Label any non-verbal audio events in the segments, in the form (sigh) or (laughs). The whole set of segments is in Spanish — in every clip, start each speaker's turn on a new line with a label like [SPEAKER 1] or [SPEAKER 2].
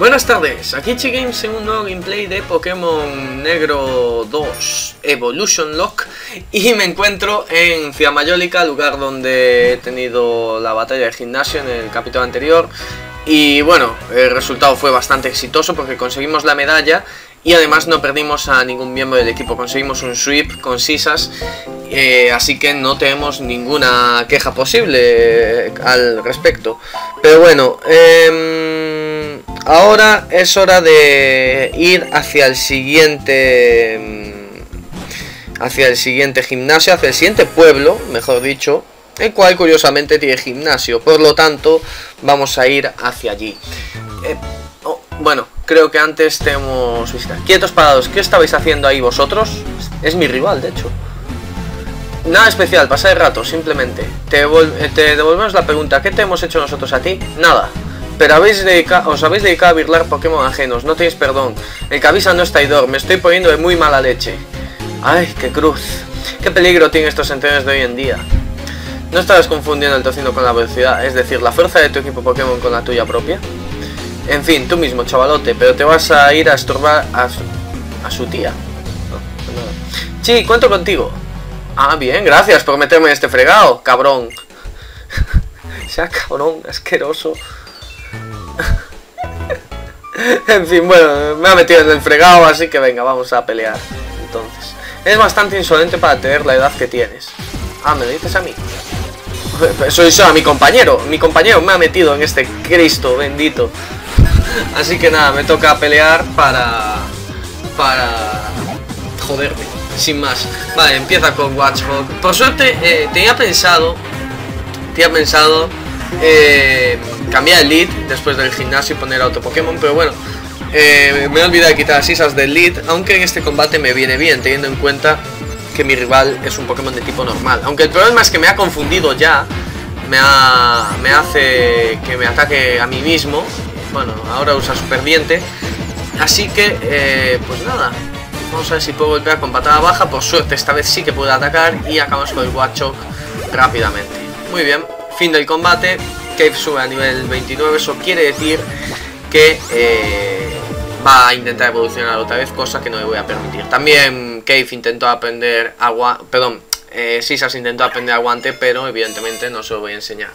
[SPEAKER 1] Buenas tardes, aquí Games en un nuevo gameplay de Pokémon Negro 2 Evolution Lock y me encuentro en Ciudad Mayólica, lugar donde he tenido la batalla de gimnasio en el capítulo anterior y bueno, el resultado fue bastante exitoso porque conseguimos la medalla y además no perdimos a ningún miembro del equipo, conseguimos un sweep con Sisas, eh, así que no tenemos ninguna queja posible eh, al respecto. Pero bueno, em, ahora es hora de ir hacia el siguiente... Em, hacia el siguiente gimnasio, hacia el siguiente pueblo, mejor dicho, el cual curiosamente tiene gimnasio, por lo tanto vamos a ir hacia allí. Eh, oh, bueno, creo que antes tenemos visita. Quietos parados, ¿qué estabais haciendo ahí vosotros? Es mi rival, de hecho. Nada especial, pasar el rato, simplemente. Te, te, devolvemos la pregunta, ¿qué te hemos hecho nosotros a ti? Nada. Pero habéis os habéis dedicado a virlar Pokémon ajenos, no tenéis perdón. El cabisa no es traidor, me estoy poniendo de muy mala leche. Ay, qué cruz. Qué peligro tienen estos entrenos de hoy en día. No estarás confundiendo el tocino con la velocidad, es decir, la fuerza de tu equipo Pokémon con la tuya propia. En fin, tú mismo, chavalote, pero te vas a ir a estorbar a su, a su tía. sí, cuento contigo. Ah, bien, gracias por meterme en este fregado, cabrón. (laughs) sea cabrón, asqueroso. (laughs) en fin, bueno, me ha metido en el fregado, así que venga, vamos a pelear. Entonces, es bastante insolente para tener la edad que tienes. Ah, ¿me lo dices a mí? (laughs) Soy eso a mi compañero. Mi compañero me ha metido en este Cristo bendito. (laughs) Así que nada, me toca pelear para... Para... Joderme, sin más. Vale, empieza con Watchhog. Por suerte, eh, tenía pensado... Tenía pensado... Eh, cambiar el lead después del gimnasio y poner auto Pokémon, pero bueno, eh, me he olvidado de quitar las isas del lead, aunque en este combate me viene bien, teniendo en cuenta que mi rival es un Pokémon de tipo normal. Aunque el problema es que me ha confundido ya, me, me hace que me ataque a mí mismo bueno, ahora usa super diente. Así que, eh, pues nada. Vamos a ver si puedo golpear con patada baja. Por suerte, esta vez sí que puedo atacar. Y acabamos con el Watchok rápidamente. Muy bien, fin del combate. Cave sube a nivel 29. Eso quiere decir que eh, va a intentar evolucionar otra vez. Cosa que no le voy a permitir. También Cave intentó aprender agua. Perdón, eh, Sisas intentó aprender aguante. Pero evidentemente no se lo voy a enseñar.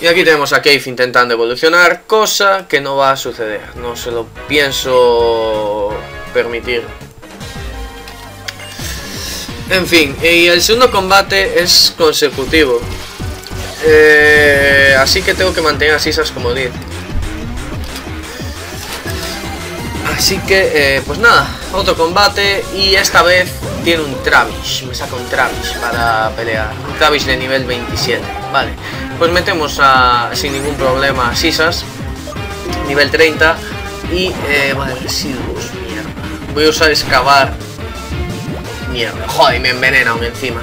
[SPEAKER 1] Y aquí tenemos a Cave intentando evolucionar, cosa que no va a suceder. No se lo pienso permitir. En fin, y el segundo combate es consecutivo. Eh, así que tengo que mantener a Sisas como 10. Así que, eh, pues nada, otro combate y esta vez tiene un Travis. Me saca un Travis para pelear. Un Travis de nivel 27. Vale, pues metemos a, sin ningún problema a Sisas. Nivel 30. Y, eh, vale, residuos, mierda. Voy a usar excavar. Mierda, joder, me envenena aún encima.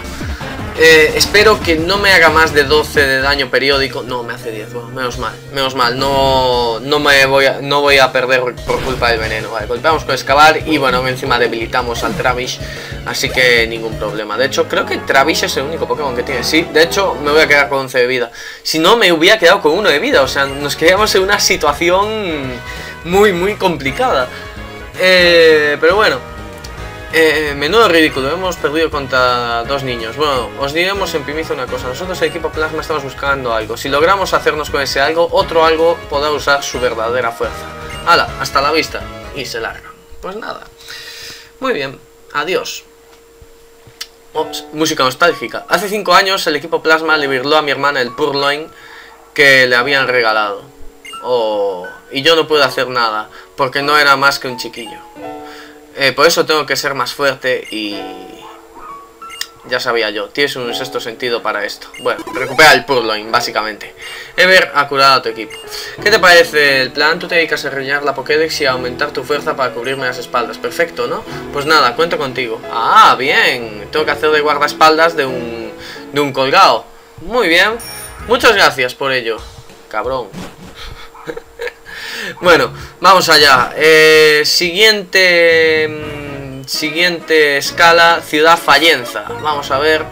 [SPEAKER 1] Eh, espero que no me haga más de 12 de daño periódico. No, me hace 10, bueno, menos mal, menos mal. No, no me voy a, no voy a perder por culpa del veneno. Vale, golpeamos con excavar y bueno, encima debilitamos al Travis. Así que ningún problema. De hecho, creo que Travis es el único Pokémon que tiene. Sí, de hecho, me voy a quedar con 11 de vida. Si no, me hubiera quedado con 1 de vida. O sea, nos quedamos en una situación muy, muy complicada. Eh, pero bueno. Eh, menudo ridículo, hemos perdido contra dos niños. Bueno, os diremos en primicia una cosa. Nosotros, el equipo Plasma, estamos buscando algo. Si logramos hacernos con ese algo, otro algo podrá usar su verdadera fuerza. ¡Hala! Hasta la vista. Y se larga. Pues nada. Muy bien. Adiós. Ops, música nostálgica. Hace cinco años el equipo Plasma le virló a mi hermana el Purloin que le habían regalado. Oh, y yo no pude hacer nada, porque no era más que un chiquillo. Eh, por eso tengo que ser más fuerte y... Ya sabía yo, tienes un sexto sentido para esto. Bueno, recupera el Purloin, básicamente. Ever ha curado a tu equipo. ¿Qué te parece el plan? Tú te dedicas a rellenar la Pokédex y a aumentar tu fuerza para cubrirme las espaldas. Perfecto, ¿no? Pues nada, cuento contigo. Ah, bien. Tengo que hacer de guardaespaldas de un, de un colgado. Muy bien. Muchas gracias por ello. Cabrón. (laughs) Bueno, vamos allá. Eh, siguiente... Mm, siguiente escala, Ciudad Fallenza. Vamos a ver.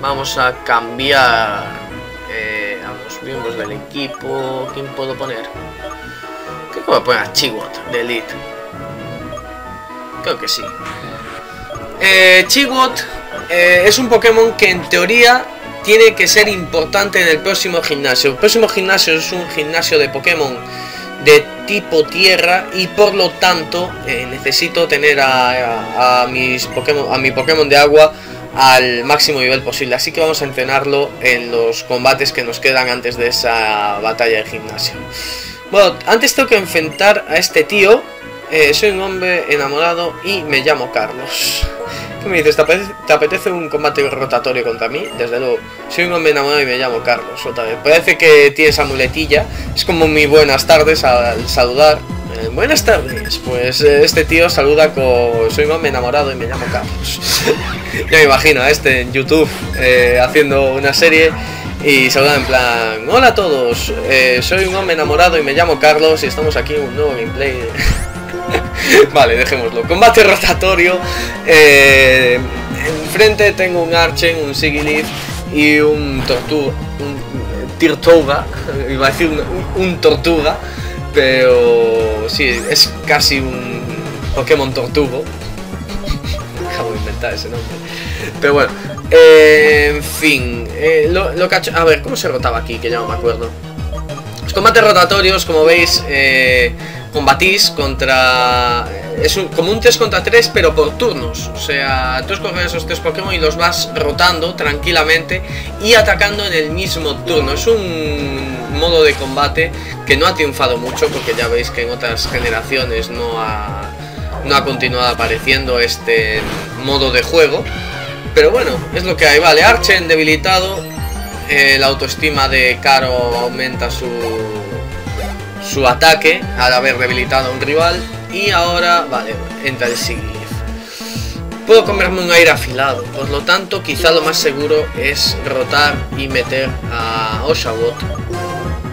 [SPEAKER 1] Vamos a cambiar eh, a los miembros del equipo. ¿Quién puedo poner? Voy a poner Chiwot de Elite. Creo que sí. Eh, Chiwot eh, es un Pokémon que en teoría tiene que ser importante en el próximo gimnasio. El próximo gimnasio es un gimnasio de Pokémon de tipo tierra y por lo tanto eh, necesito tener a, mis Pokémon, a mi Pokémon de agua al máximo nivel posible. Así que vamos a entrenarlo en los combates que nos quedan antes de esa batalla de gimnasio. Bueno, antes tengo que enfrentar a este tío. Eh, soy un hombre enamorado y me llamo Carlos. ¿Qué me dices? ¿Te apetece, un combate rotatorio contra mí? Desde luego. Soy un hombre enamorado y me llamo Carlos. Otra vez. Parece que tienes esa muletilla. Es como mi buenas tardes al saludar. Eh, buenas tardes. Pues eh, este tío saluda con... Soy un hombre enamorado y me llamo Carlos. (laughs) ya me imagino a este en YouTube haciendo una serie y saluda en plan... Hola a todos. soy un hombre enamorado y me llamo Carlos y estamos aquí en un nuevo gameplay. (laughs) (laughs) vale, dejémoslo. Combate rotatorio. Eh, enfrente tengo un Archen, un Sigilif y un Tortuga. Un Tirtouga. (laughs) Iba a decir un, Tortuga. Pero sí, es casi un Pokémon Tortugo. (laughs) Acabo de inventar ese nombre. Pero bueno. Eh, en fin. Eh, lo, lo cacho. A ver, ¿cómo se rotaba aquí? Que ya no me acuerdo. Los combates rotatorios, como veis, eh, combatís contra... Es como un 3 contra 3, pero por turnos. O sea, tú escoges esos tres Pokémon y los vas rotando tranquilamente y atacando en el mismo turno. Es un modo de combate que no ha triunfado mucho, porque ya veis que en otras generaciones no ha, no ha continuado apareciendo este modo de juego. Pero bueno, es lo que hay. Vale, Archen debilitado. Eh, la autoestima de Caro aumenta su su ataque al haber debilitado a un rival. Y ahora, vale, entra el Siglif. Puedo comerme un aire afilado, por lo tanto quizá lo más seguro es rotar y meter a Oshawott.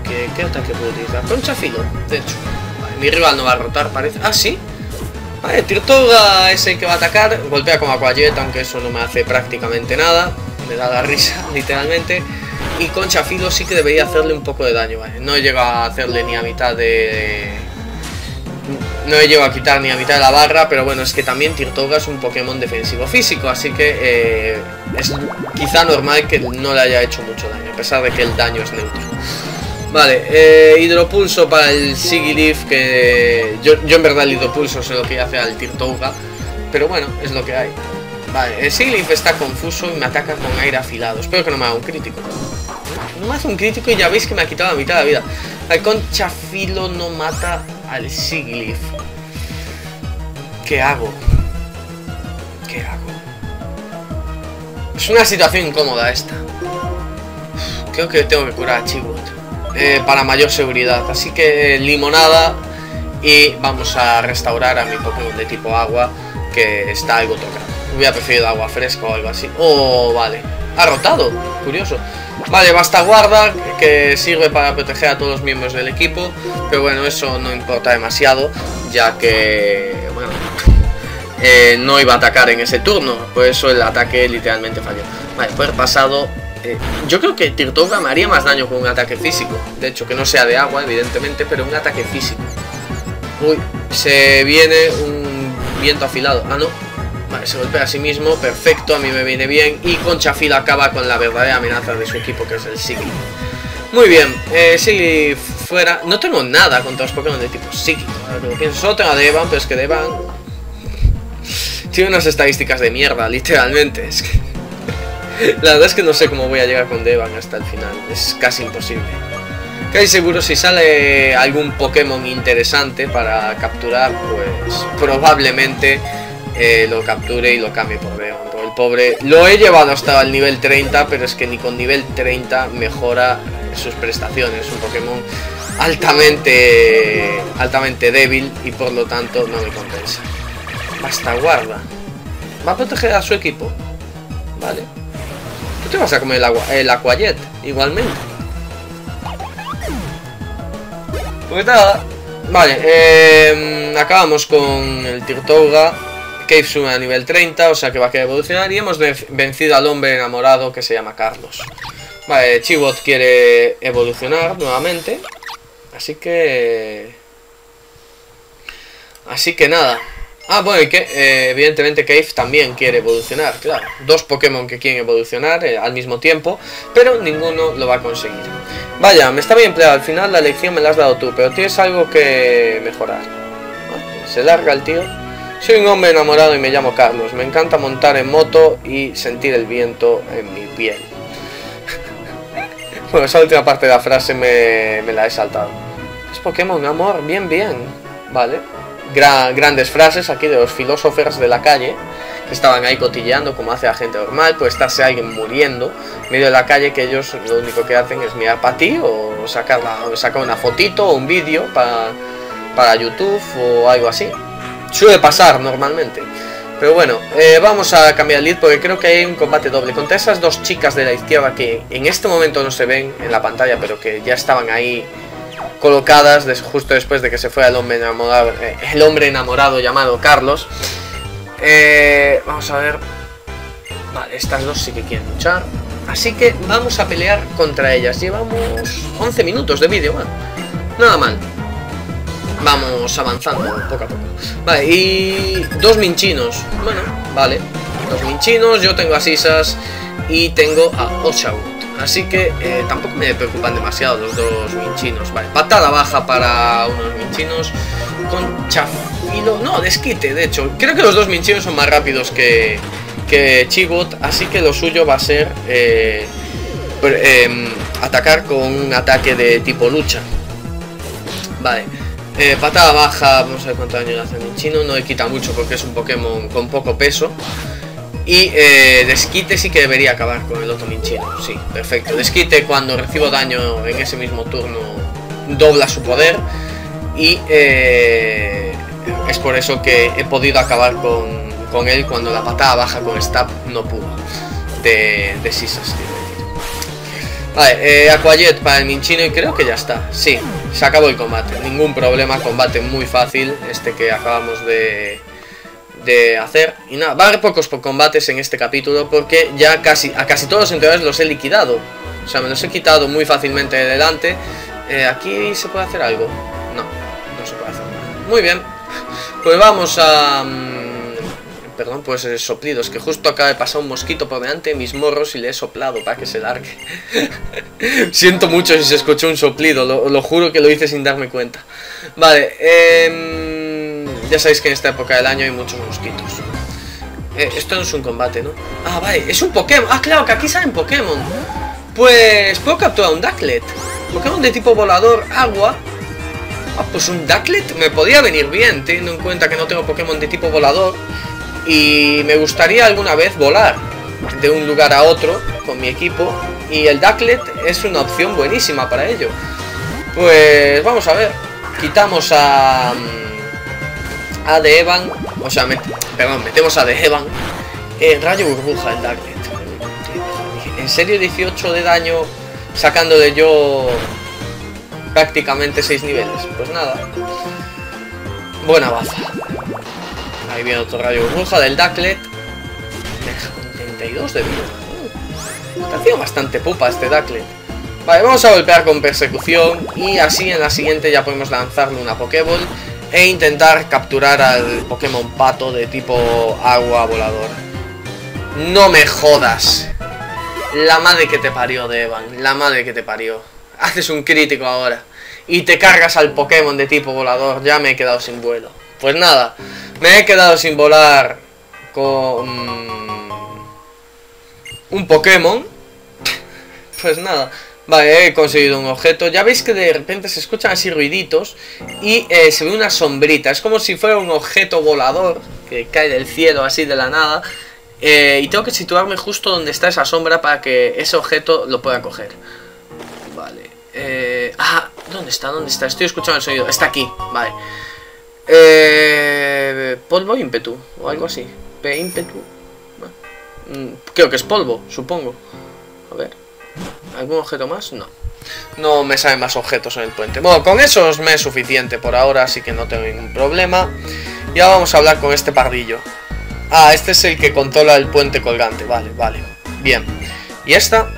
[SPEAKER 1] ¿Qué, ¿Qué ataque puedo utilizar? Concha filo, de hecho. mi rival no va a rotar, parece. Ah, sí. Vale, Tirtoga es el que va a atacar. Golpea como Aquajet, aunque eso no me hace prácticamente nada. Me da la risa, (laughs) literalmente. Y con Chafilo sí que debería hacerle un poco de daño, ¿vale? No he llegado a hacerle ni a mitad de... No he llegado a quitar ni a mitad de la barra, pero bueno, es que también Tirtoga es un Pokémon defensivo físico, así que eh, es quizá normal que no le haya hecho mucho daño, a pesar de que el daño es neutro. Vale, eh, Hidropulso para el Sigilif, que yo, yo en verdad el Hidropulso sé lo que hace al Tirtoga, pero bueno, es lo que hay. Vale, el Sigilif está confuso y me ataca con aire afilado, espero que no me haga un crítico. Hace un crítico y ya veis que me ha quitado la mitad de la vida. El conchafilo no mata al Siglif. ¿Qué hago? ¿Qué hago? Es una situación incómoda esta. Creo que tengo que curar a Chibut. Eh, para mayor seguridad. Así que limonada. Y vamos a restaurar a mi Pokémon de tipo agua. Que está algo tocado. Hubiera preferido agua fresca o algo así. Oh, vale. Ha rotado. Curioso. Vale, basta guarda, que sirve para proteger a todos los miembros del equipo, pero bueno, eso no importa demasiado, ya que, bueno, (laughs) eh, no iba a atacar en ese turno, por eso el ataque literalmente falló. Vale, fue pasado, eh, yo creo que Tirtoga me haría más daño con un ataque físico, de hecho, que no sea de agua, evidentemente, pero un ataque físico. Uy, se viene un viento afilado, ah no, se golpea a sí mismo, perfecto, a mí me viene bien. Y Conchafil acaba con la verdadera amenaza de su equipo, que es el Sigil. Muy bien, eh, si fuera... No tengo nada contra los Pokémon de tipo psíquico. Solo tengo a Devan, pero es que Devan... Tiene unas estadísticas de mierda, literalmente. Es que... (laughs) La verdad es que no sé cómo voy a llegar con Devan hasta el final. Es casi imposible. Casi seguro si sale algún Pokémon interesante para capturar, pues probablemente eh, lo capture y lo cambie por el pobre lo he llevado hasta el nivel 30, pero es que ni con nivel 30 mejora sus prestaciones. Un Pokémon altamente, altamente débil y por lo tanto no me compensa. Basta guarda. Va a proteger a su equipo. Vale. Tú te vas a comer el, agua, el Aquajet igualmente. Pues nada. Vale, eh, acabamos con el Tirtouga. Cave sube a nivel 30, o sea que va a querer evolucionar. Y hemos vencido al hombre enamorado que se llama Carlos. Vale, Chibot quiere evolucionar nuevamente. Así que... Así que nada. Ah, bueno, y que eh, evidentemente Cave también quiere evolucionar, claro. Dos Pokémon que quieren evolucionar eh, al mismo tiempo, pero ninguno lo va a conseguir. Vaya, me está bien empleado. Al final la lección me la has dado tú, pero tienes algo que mejorar. se larga el tío. Soy un hombre enamorado y me llamo Carlos. Me encanta montar en moto y sentir el viento en mi piel. (laughs) bueno, esa última parte de la frase me, la he saltado. Es Pokémon, amor, bien, bien. Vale. grandes frases aquí de los filósofos de la calle que estaban ahí cotilleando como hace la gente normal, puede estarse alguien muriendo en medio de la calle que ellos lo único que hacen es mirar para ti o sacar, o sacar una fotito o un vídeo para, para YouTube o algo así. Suele pasar normalmente. Pero bueno, eh, vamos a cambiar el lead porque creo que hay un combate doble contra esas dos chicas de la izquierda que en este momento no se ven en la pantalla, pero que ya estaban ahí colocadas justo después de que se fue el hombre enamorado, eh, el hombre enamorado llamado Carlos. Eh, vamos a ver. Vale, estas dos sí que quieren luchar. Así que vamos a pelear contra ellas. Llevamos 11 minutos de vídeo, Nada mal vamos avanzando poco a poco. Vale, y dos minchinos. Bueno, vale. Dos minchinos, yo tengo a Sisas y tengo a Ochaut. Así que eh, tampoco me preocupan demasiado los dos minchinos. Vale, patada baja para unos minchinos con chafilo. No, desquite, de hecho. Creo que los dos minchinos son más rápidos que, que Chibot. Así que lo suyo va a ser eh, em, atacar con un ataque de tipo lucha. Vale. Eh, patada baja, vamos a ver cuánto daño le hace en chino, no le quita mucho porque es un Pokémon con poco peso. Y eh, desquite sí que debería acabar con el otro Minchino, sí, perfecto. Desquite cuando recibo daño en ese mismo turno dobla su poder y eh, es por eso que he podido acabar con, con, él cuando la patada baja con Stab no pudo de, de Sisas. Vale, eh, para el Minchino y creo que ya está. Sí, se acabó el combate. Ningún problema, combate muy fácil este que acabamos de, de hacer. Y nada, va a haber pocos combates en este capítulo porque ya casi a casi todos los entrenadores los he liquidado. O sea, me los he quitado muy fácilmente de delante. Eh, ¿Aquí se puede hacer algo? No, no se puede hacer nada. Muy bien. Pues vamos a... Perdón, pues eh, soplidos, que justo acaba de pasar un mosquito por delante de mis morros y le he soplado para que se largue. (laughs) Siento mucho si se escuchó un soplido, lo, juro que lo hice sin darme cuenta. Vale, eh, ya sabéis que en esta época del año hay muchos mosquitos. Eh, esto no es un combate, ¿no? Ah, vale, es un Pokémon. Ah, claro, que aquí salen Pokémon. Pues puedo capturar un Ducklet. Pokémon de tipo volador, agua. Ah, pues un Ducklet me podía venir bien, teniendo en cuenta que no tengo Pokémon de tipo volador. Y me gustaría alguna vez volar de un lugar a otro con mi equipo. Y el Ducklet es una opción buenísima para ello. Pues vamos a ver. Quitamos a... Mm, a De Evan. O sea, perdón, metemos a De Evan. Eh, rayo burbuja el Ducklet. ¿En serio 18 de daño sacando de yo prácticamente 6 niveles? Pues nada. Buena baza. Ahí viene otro rayo burbuja del Ducklet. Deja con 32 de vida. está haciendo bastante pupa este Ducklet. Vale, vamos a golpear con persecución y así en la siguiente ya podemos lanzarle una Pokéball e intentar capturar al Pokémon Pato de tipo agua volador. No me jodas. La madre que te parió, Devan. La madre que te parió. Haces un crítico ahora. Y te cargas al Pokémon de tipo volador. Ya me he quedado sin vuelo. Pues nada. Me he quedado sin volar con un Pokémon. (laughs) Pues nada. Vale, he conseguido un objeto. Ya veis que de repente se escuchan así ruiditos y eh, se ve una sombrita. Es como si fuera un objeto volador que cae del cielo así de la nada. Eh, y tengo que situarme justo donde está esa sombra para que ese objeto lo pueda coger. Vale. Eh, ah, ¿dónde está? ¿Dónde está? Estoy escuchando el sonido. Está aquí. Vale. Eh, polvo ímpetu o algo así. P ímpetu. Mm, creo que es polvo, supongo. A ver. ¿Algún objeto más? No. No me salen más objetos en el puente. Bueno, con esos me es suficiente por ahora, así que no tengo ningún problema. Y ahora vamos a hablar con este pardillo. Ah, este es el que controla el puente colgante. Vale, vale. Bien. Y esta...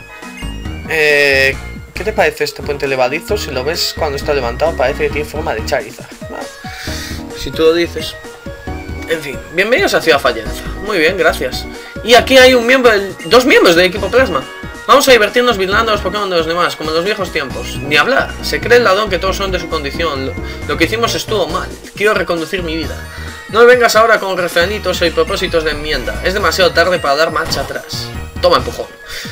[SPEAKER 1] Eh, ¿Qué te parece este puente levadizo? Si lo ves cuando está levantado parece que tiene forma de Charizard. Si tú lo dices. En fin, bienvenidos a Ciudad Fallenza. Muy bien, gracias. Y aquí hay un miembro, del, dos miembros del equipo Plasma. Vamos a divertirnos vigilando a los Pokémon de los demás, como en los viejos tiempos. Ni hablar. Se cree el ladrón que todos son de su condición. Lo, lo que hicimos estuvo mal. Quiero reconducir mi vida. No vengas ahora con refranitos y propósitos de enmienda. Es demasiado tarde para dar marcha atrás. Toma empujón.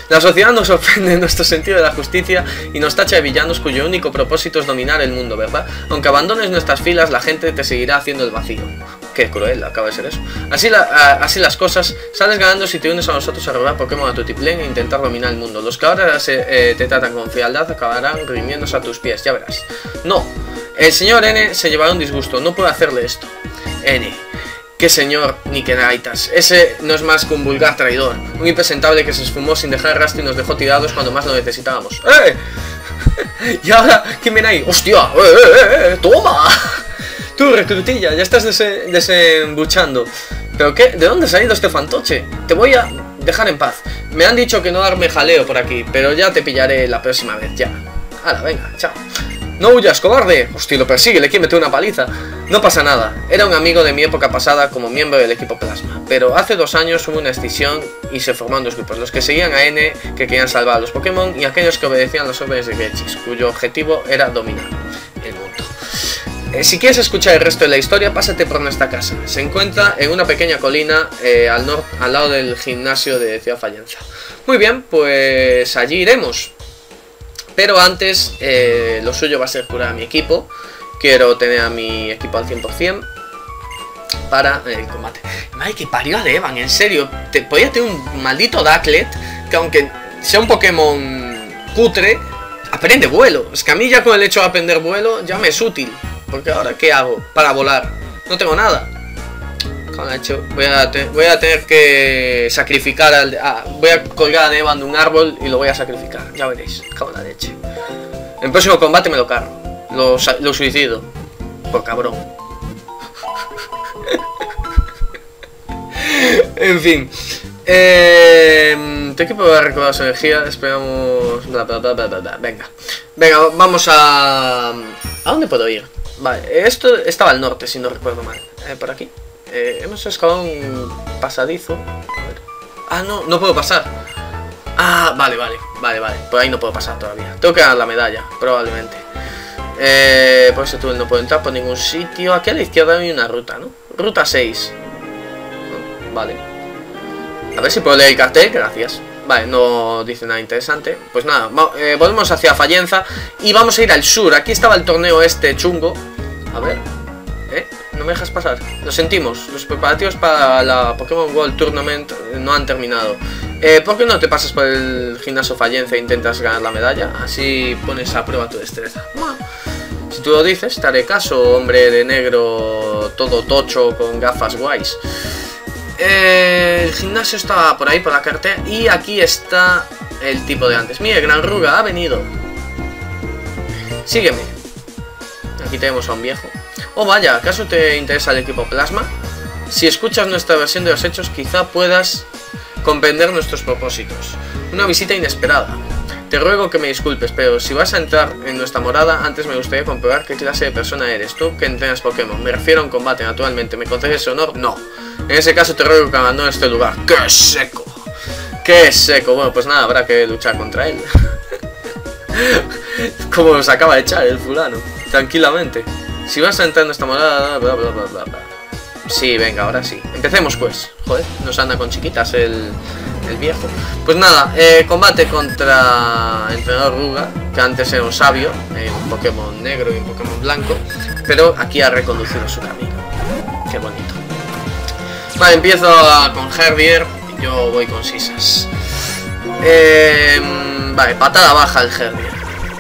[SPEAKER 1] La sociedad nos sorprende en (laughs) nuestro sentido de la justicia y nos tacha de villanos cuyo único propósito es dominar el mundo, ¿verdad? Aunque abandones nuestras filas, la gente te seguirá haciendo el vacío. Qué cruel acaba de ser eso. Así, las cosas, sales ganando si te unes a nosotros a robar Pokémon a tu tiplén e intentar dominar el mundo. Los que ahora se, eh, te tratan con frialdad acabarán rindiéndose a tus pies, ya verás. No, el señor N se llevará un disgusto, no puedo hacerle esto. N. Qué señor Nikenaitas. Ese no es más que un vulgar traidor. Un impresentable que se esfumó sin dejar rastro y nos dejó tirados cuando más lo necesitábamos. ¡Eh! (laughs) y ahora, ¿quién viene ahí? ¡Hostia! ¡Eh, eh, eh! ¡Toma! (laughs) Tú, reclutilla, ya estás dese desembuchando. ¿Pero qué? ¿De dónde ha salido este fantoche? Te voy a dejar en paz. Me han dicho que no darme jaleo por aquí, pero ya te pillaré la próxima vez, ya. Hala, venga, chao. ¡No huyas, cobarde! Hostia, lo persigue, le quiere meter una paliza. No pasa nada, era un amigo de mi época pasada como miembro del equipo Plasma. Pero hace dos años hubo una escisión y se formaron dos grupos. Los que seguían a N, que querían salvar a los Pokémon, y aquellos que obedecían las órdenes de Gechis, cuyo objetivo era dominar el mundo. Eh, si quieres escuchar el resto de la historia, pásate por nuestra casa. Se encuentra en una pequeña colina eh, al, norte, al lado del gimnasio de Ciudad Fallenza. Muy bien, pues allí iremos. Pero antes, eh, lo suyo va a ser curar a mi equipo. Quiero tener a mi equipo al 100% para el combate. Madre que parió a Devan, en serio. Te, podía tener un maldito Ducklet que aunque sea un Pokémon cutre, aprende vuelo. Es que a mí ya con el hecho de aprender vuelo ya me es útil. Porque ahora, ¿qué hago para volar? No tengo nada. Hecho, voy, a tener que sacrificar al... Ah, voy a colgar a Devan de un árbol y lo voy a sacrificar. Ya veréis. Cago la leche. En el próximo combate me lo cargo. Lo, lo suicido. Por cabrón. (laughs) en fin. Eh, tu equipo va a recordar su energía. Esperamos... Bla, bla, bla, bla. Venga. Venga, vamos a... ¿A dónde puedo ir? Vale, esto estaba al norte, si no recuerdo mal. Eh, por aquí. Eh, hemos excavado un pasadizo. Ah, no, no puedo pasar. Ah, vale, vale, vale, vale. Por ahí no puedo pasar todavía. Tengo que dar la medalla, probablemente. Eh, por ese túnel no puedo entrar por ningún sitio. Aquí a la izquierda hay una ruta, ¿no? Ruta 6. Vale. A ver si puedo leer el cartel, gracias. Vale, no dice nada interesante. Pues nada, eh, volvemos hacia Fallenza y vamos a ir al sur. Aquí estaba el torneo este chungo. A ver. Me dejas pasar. Lo sentimos. Los preparativos para la Pokémon World Tournament no han terminado. Eh, ¿Por qué no te pasas por el gimnasio Fallenza e intentas ganar la medalla? Así pones a prueba tu destreza. Si tú lo dices, te haré caso, hombre de negro, todo tocho, con gafas guays. Eh, el gimnasio está por ahí, por la cartera. Y aquí está el tipo de antes. Mire, Gran Ruga ha venido. Sígueme. Aquí tenemos a un viejo. Oh, vaya, ¿acaso te interesa el equipo Plasma? Si escuchas nuestra versión de los hechos, quizá puedas comprender nuestros propósitos. Una visita inesperada. Te ruego que me disculpes, pero si vas a entrar en nuestra morada, antes me gustaría comprobar qué clase de persona eres tú que entrenas Pokémon. Me refiero a un combate, naturalmente. ¿Me concedes ese honor? No. En ese caso te ruego que abandones este lugar. ¡Qué seco! ¡Qué seco! Bueno, pues nada, habrá que luchar contra él. (laughs) Como nos acaba de echar el fulano. Tranquilamente. Si vas a entrar en esta morada, bla bla bla bla bla. Sí, venga, ahora sí. Empecemos pues. Joder, nos anda con chiquitas el, el viejo. Pues nada, eh, combate contra entrenador Ruga, que antes era un sabio, un Pokémon negro y un Pokémon blanco, pero aquí ha reconducido su camino. Qué bonito. Vale, empiezo con Herbier yo voy con Sisas. Eh, vale, patada baja el Herbier.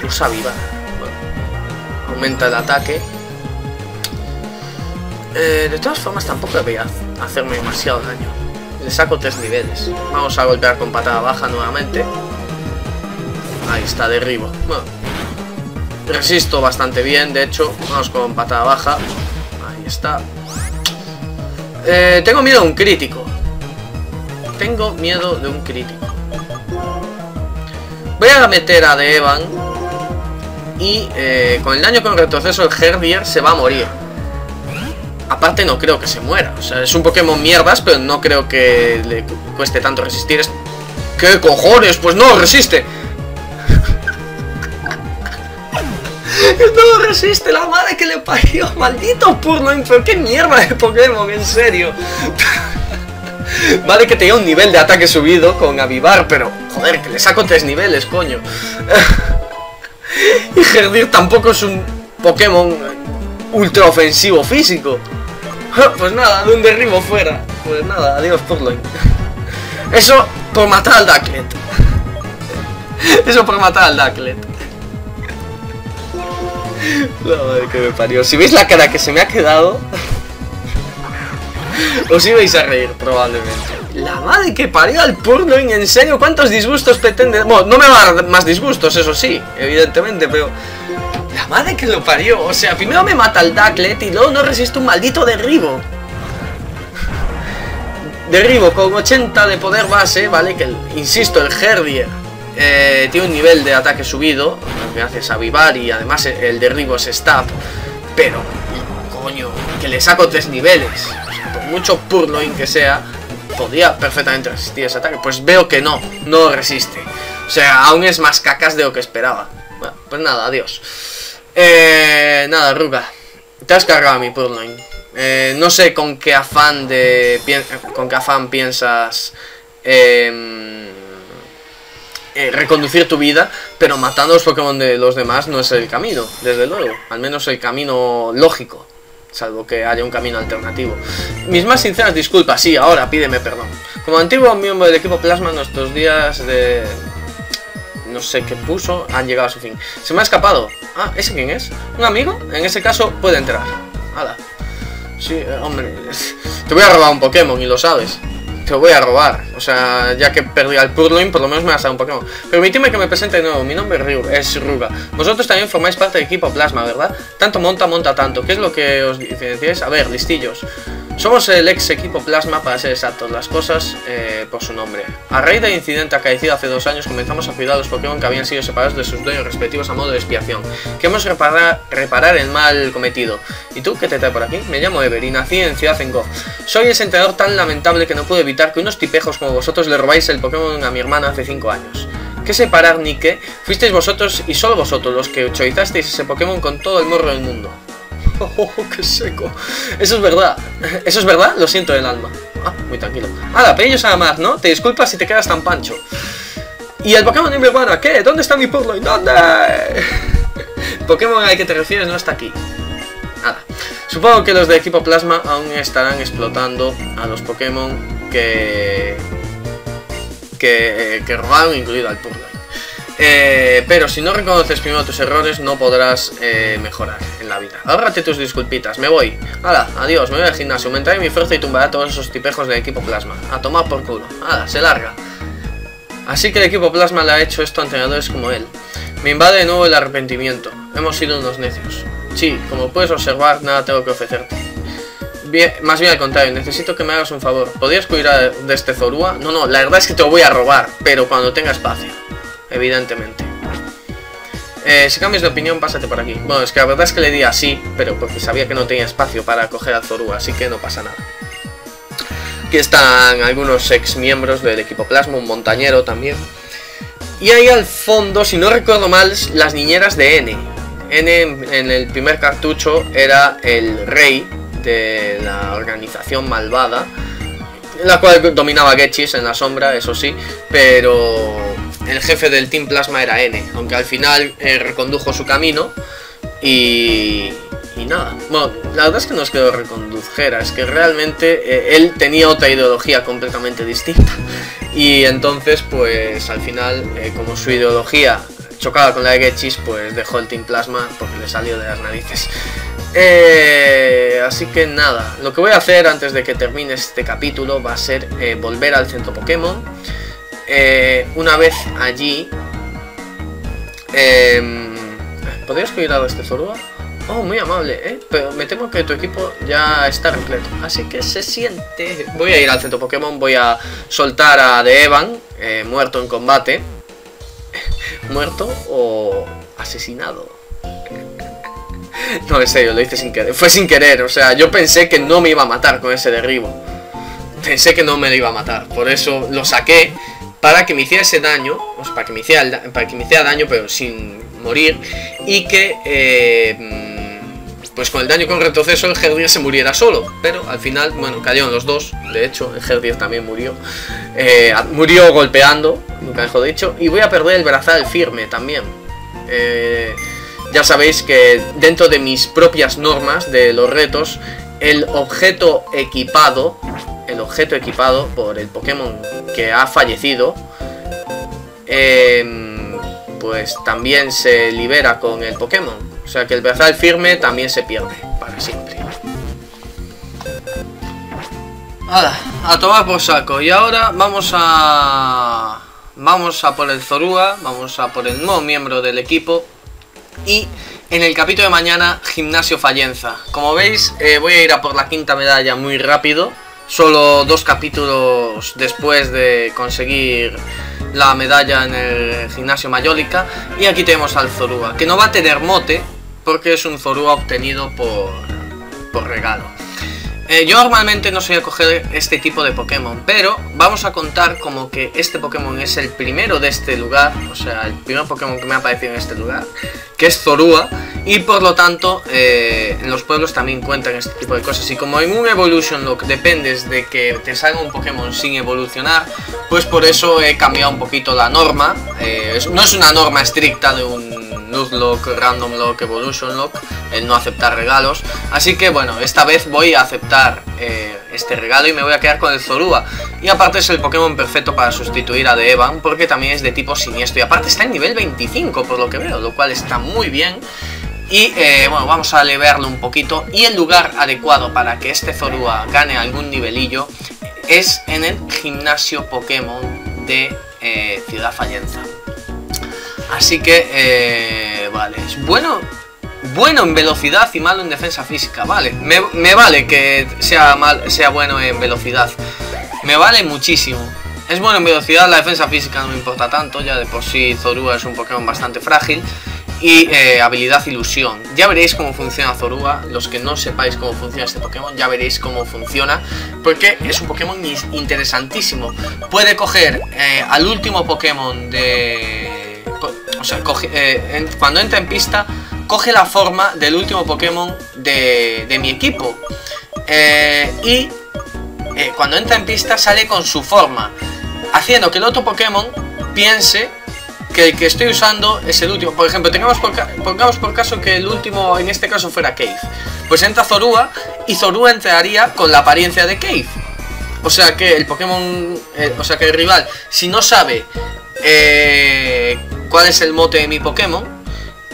[SPEAKER 1] Usa viva. Bueno, aumenta el ataque eh, de todas formas tampoco voy a hacerme demasiado daño. Le saco tres niveles. Vamos a golpear con patada baja nuevamente. Ahí está, derribo. Bueno, resisto bastante bien, de hecho. Vamos con patada baja. Ahí está. Eh, tengo miedo de un crítico. Tengo miedo de un crítico. Voy a meter a The Evan. Y eh, con el daño con retroceso el Herdier se va a morir. Aparte no creo que se muera. O sea, es un Pokémon mierdas, pero no creo que le cueste tanto resistir. ¿Qué cojones? Pues no, resiste. (laughs) no resiste la madre que le parió. Maldito Purloin, pero qué mierda de Pokémon, en serio. (laughs) vale que tenía un nivel de ataque subido con avivar, pero joder, que le saco tres niveles, coño. (laughs) y Herdir tampoco es un Pokémon ultra ofensivo físico. (laughs) Pues nada, de un derribo fuera. Pues nada, adiós Purloin. (laughs) Eso por matar al Ducklet. (laughs) Eso por matar al Ducklet. La madre que me parió. Si veis la cara que se me ha quedado, os ibais a reír, probablemente. La madre que parió al Purloin, en serio, ¿cuántos disgustos pretende? Bueno, no me va a dar más disgustos, eso sí, evidentemente, pero... Madre que lo parió, o sea, primero me mata el Ducklet y luego no resiste un maldito derribo. Derribo con 80 de poder base, ¿vale? Que, insisto, el Herdier eh, tiene un nivel de ataque subido, gracias a Vivar y además el derribo es stab, pero, coño, que le saco tres niveles, por mucho Purloin que sea, podría perfectamente resistir ese ataque, pues veo que no, no resiste, o sea, aún es más cacas de lo que esperaba. Bueno, pues nada, adiós. Eh, nada, Ruga, te has cargado a mi Purloin. Eh, no sé con qué afán de con qué afán piensas eh, eh, reconducir tu vida, pero matando a los Pokémon de los demás no es el camino, desde luego. Al menos el camino lógico, salvo que haya un camino alternativo. Mis más sinceras disculpas, sí, ahora pídeme perdón. Como antiguo miembro del equipo Plasma, nuestros días de... No sé qué puso, han llegado a su fin. Se me ha escapado. Ah, ¿ese quién es? ¿Un amigo? En ese caso puede entrar. Hala. Sí, eh, hombre. (laughs) Te voy a robar un Pokémon y lo sabes te voy a robar. O sea, ya que perdí al Purloin, por lo menos me vas a un Pokémon. Permitidme que me presente de nuevo. Mi nombre es Ruga. Vosotros también formáis parte del equipo Plasma, ¿verdad? Tanto monta, monta tanto. ¿Qué es lo que os diferenciáis? A ver, listillos. Somos el ex equipo Plasma, para ser exactos, las cosas eh, por su nombre. A raíz del incidente acaecido hace dos años, comenzamos a cuidar a los Pokémon que habían sido separados de sus dueños respectivos a modo de expiación. Queremos reparar, reparar el mal cometido. ¿Y tú qué te trae por aquí? Me llamo Ever y nací en Ciudad Zengov. Soy ese entrenador tan lamentable que no puedo evitar que unos tipejos como vosotros le robáis el Pokémon a mi hermana hace 5 años. ¿Qué separar ni qué? Fuisteis vosotros y solo vosotros los que chorizasteis ese Pokémon con todo el morro del mundo. (laughs) Oh, qué seco. Eso es verdad. Eso es verdad, lo siento del alma. Ah, muy tranquilo. Hala, ellos a más, ¿no? Te disculpas si te quedas tan pancho. ¿Y el Pokémon de mi? ¿Qué? ¿Dónde está mi Purloin? ¿Dónde? (laughs) Pokémon al que te refieres no está aquí. Nada. Supongo que los de equipo Plasma aún estarán explotando a los Pokémon que... que, que robaron, incluido al Purloin. Eh, pero si no reconoces primero tus errores, no podrás eh, mejorar en la vida. Ahórrate tus disculpitas, me voy. Hala, adiós, me voy al gimnasio, aumentaré mi fuerza y tumbaré a todos esos tipejos del equipo plasma. A tomar por culo. Hala, se larga. Así que el equipo plasma le ha hecho esto a entrenadores como él. Me invade de nuevo el arrepentimiento. Hemos sido unos necios. Sí, como puedes observar, nada tengo que ofrecerte. Más bien al contrario, necesito que me hagas un favor. ¿Podrías cuidar de este Zorua? No, no, la verdad es que te lo voy a robar, pero cuando tenga espacio evidentemente. Eh, si cambias de opinión, pásate por aquí. Bueno, es que la verdad es que le di así, pero porque sabía que no tenía espacio para coger a Zorua, así que no pasa nada. Aquí están algunos ex miembros del equipo Plasma, un montañero también. Y ahí al fondo, si no recuerdo mal, las niñeras de N. N en el primer cartucho era el rey de la organización malvada, la cual dominaba Getchis en la sombra, eso sí, pero el jefe del Team Plasma era N, aunque al final eh, recondujo su camino y, y nada. Bueno, la verdad es que no es que lo recondujera, es que realmente eh, él tenía otra ideología completamente distinta. (laughs) Y entonces, pues al final, eh, como su ideología chocaba con la de Getchis, pues dejó el Team Plasma porque le salió de las narices. así que nada, lo que voy a hacer antes de que termine este capítulo va a ser volver al centro Pokémon eh, una vez allí... Eh, ¿Podrías cuidar a este Zorua? Oh, muy amable, ¿eh? Pero me temo que tu equipo ya está repleto. Así que se siente... Voy a ir al centro Pokémon, voy a soltar a The Evan, eh, muerto en combate. (laughs) muerto o asesinado. (laughs) No, en serio, lo hice sin querer. Fue sin querer, o sea, yo pensé que no me iba a matar con ese derribo. Pensé que no me lo iba a matar, por eso lo saqué para que me hiciera ese daño, o sea, para que me hiciera, para que me daño, pero sin morir, y que, eh, pues con el daño con retroceso, el Herdir se muriera solo. Pero al final, bueno, cayeron los dos, de hecho, el Herdir también murió. Eh, murió golpeando, nunca mejor dicho, y voy a perder el brazal firme también. Eh, ya sabéis que dentro de mis propias normas de los retos, el objeto equipado, el objeto equipado por el Pokémon que ha fallecido, em, pues también se libera con el Pokémon. O sea que el brazal firme también se pierde para siempre. A tomar por saco. Y ahora vamos a... Vamos a por el Zorua, vamos a por el nuevo miembro del equipo y en el capítulo de mañana, Gimnasio Fallenza. Como veis, eh, voy a ir a por la quinta medalla muy rápido. Solo dos capítulos después de conseguir la medalla en el Gimnasio Mayólica. Y aquí tenemos al Zorua, que no va a tener mote, porque es un Zorua obtenido por, por regalo. Eh, yo normalmente no soy a coger este tipo de Pokémon, pero vamos a contar como que este Pokémon es el primero de este lugar, o sea, el primer Pokémon que me ha aparecido en este lugar, que es Zorua, y por lo tanto eh, en los pueblos también cuentan este tipo de cosas. Y como en un Evolution Lock dependes de que te salga un Pokémon sin evolucionar, pues por eso he cambiado un poquito la norma. Eh, no es una norma estricta de un Nuzlocke, Random Lock, Evolution Lock, el no aceptar regalos. Así que bueno, esta vez voy a aceptar eh, este regalo y me voy a quedar con el Zorua. Y aparte es el Pokémon perfecto para sustituir a The porque también es de tipo siniestro. Y aparte está en nivel 25 por lo que veo, lo cual está muy bien. Y eh, bueno, vamos a elevarlo un poquito. Y el lugar adecuado para que este Zorua gane algún nivelillo es en el gimnasio Pokémon de eh, Ciudad Fallenza. Así que, vale, es bueno, bueno en velocidad y malo en defensa física, vale. Me, vale que sea, mal, sea bueno en velocidad. Me vale muchísimo. Es bueno en velocidad, la defensa física no me importa tanto, ya de por sí Zorua es un Pokémon bastante frágil. Y eh, habilidad ilusión. Ya veréis cómo funciona Zorua. Los que no sepáis cómo funciona este Pokémon, ya veréis cómo funciona. Porque es un Pokémon interesantísimo. Puede coger eh, al último Pokémon de o sea, eh, cuando entra en pista, coge la forma del último Pokémon de, mi equipo. Eh, y eh, cuando entra en pista sale con su forma, haciendo que el otro Pokémon piense que el que estoy usando es el último. Por ejemplo, tengamos pongamos por caso que el último en este caso fuera Cave. Pues entra Zorua y Zorua entraría con la apariencia de Cave. O sea que el Pokémon, o sea que el rival, si no sabe eh, cuál es el mote de mi Pokémon.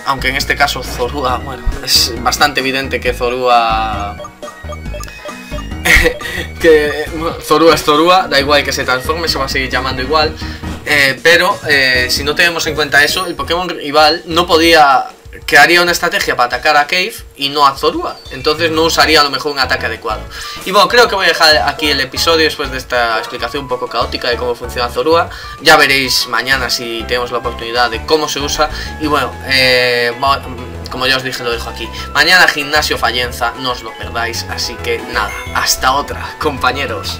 [SPEAKER 1] Aunque en este caso Zorua, bueno, es bastante evidente que Zorua... (laughs) que Zorua es Zorua, da igual que se transforme, se va a seguir llamando igual. Eh, pero eh, si no tenemos en cuenta eso, el Pokémon rival no podía que haría una estrategia para atacar a Cave y no a Zorua. Entonces no usaría a lo mejor un ataque adecuado. Y bueno, creo que voy a dejar aquí el episodio después de esta explicación un poco caótica de cómo funciona Zorua. Ya veréis mañana si tenemos la oportunidad de cómo se usa. Y bueno, eh, como ya os dije, lo dejo aquí. Mañana gimnasio Fallenza, no os lo perdáis. Así que nada, hasta otra, compañeros.